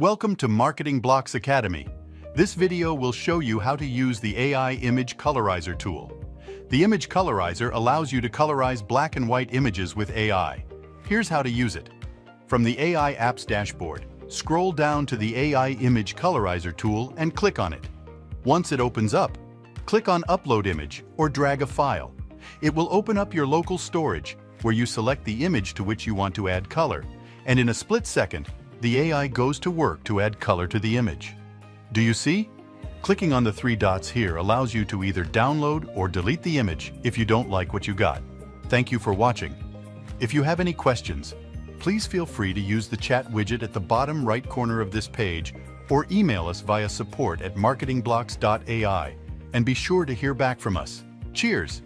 Welcome to Marketing Blocks Academy. This video will show you how to use the AI Image Colorizer tool. The Image Colorizer allows you to colorize black and white images with AI. Here's how to use it. From the AI Apps dashboard, scroll down to the AI Image Colorizer tool and click on it. Once it opens up, click on Upload Image or drag a file. It will open up your local storage, where you select the image to which you want to add color, and in a split second, the AI goes to work to add color to the image. Do you see? Clicking on the three dots here allows you to either download or delete the image if you don't like what you got. Thank you for watching. If you have any questions, please feel free to use the chat widget at the bottom right corner of this page or email us via support at marketingblocks.ai and be sure to hear back from us. Cheers!